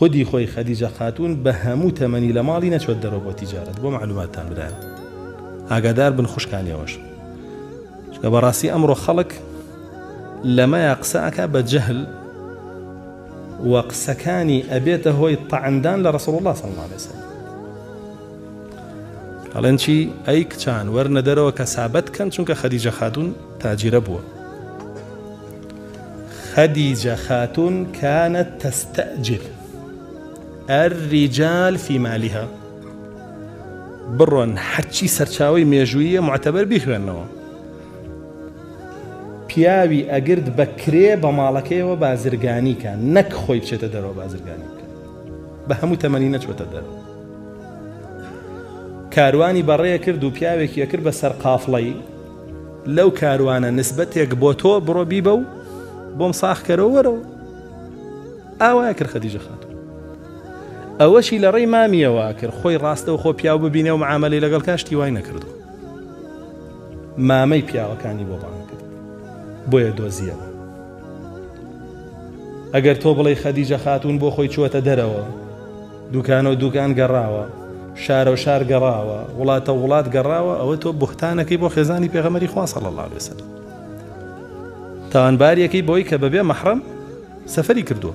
خودی خۆی خەدیجە خاتوون بە هەموو تەمەنی لە ماڵی نەچووە دەرەوە بۆ تیجارەت بۆ مەعلووماتتان برایان ئاگادار بن خوشکانی ئەوەش چونکە بەڕاستی ئەمڕۆ خەڵک لەمەیا قسە ئەکا بە جەهل و قسەکانی ئەبێتە هۆی تەعندان لە ڕسوڵ الله صلی الله عليه وسلم ئەڵێن چی ئەی کچان وەرنە دەرەوە کە سابەت کەن چونکە خەدیجە خاتون تاجیرە بووە خدیجە خاتون کانت تستاجر الرجال فی مالها بڕۆن هەرچی سەرچاوەی مێژوویە معتەبەر بیخوێنەوە پیاوی ئەگرد بە کرێ بە ماڵەکەیەوە بازرگانی کە نەک خۆی بچێتە دەرەوە بازرگانی بکە بە هەموو تەمەنی نەچوەتە دەرەوە کاروانی بەڕێ کرد و پیاوێکی ئەکرد بە سەر قافڵەی لەو کاروانە نسبەتێک بۆ تۆ بڕۆ بیبە و بۆم ساخکەرەوە وەرەوە ئاوایە کرد خەدیجە خاتون ئەوەشی لە ڕێی مامیەوە کرد خۆی ڕاستە و خۆ پیاو ببینێ و معاملی لەگەڵ کاشتی وای نەکردو مامەی پیاوەکانی بۆ بان کرد بۆیە دۆزیەوە ئەگەر تۆ بڵێ خەدیجە خاتون بۆ خۆی چوەتە دەرەوە دوکانەو دوکان گەڕاوە شارەو شار گەڕاوە وڵاتەو وڵات گەڕاوە ئەوە تۆ بوهتانەکەی بۆ خێزانی پێغەمبەری خوا صلی اللە علیە وسلم تاوانباریەکەی بۆی کە بەبێ مەحڕەم سەفەری کردووە.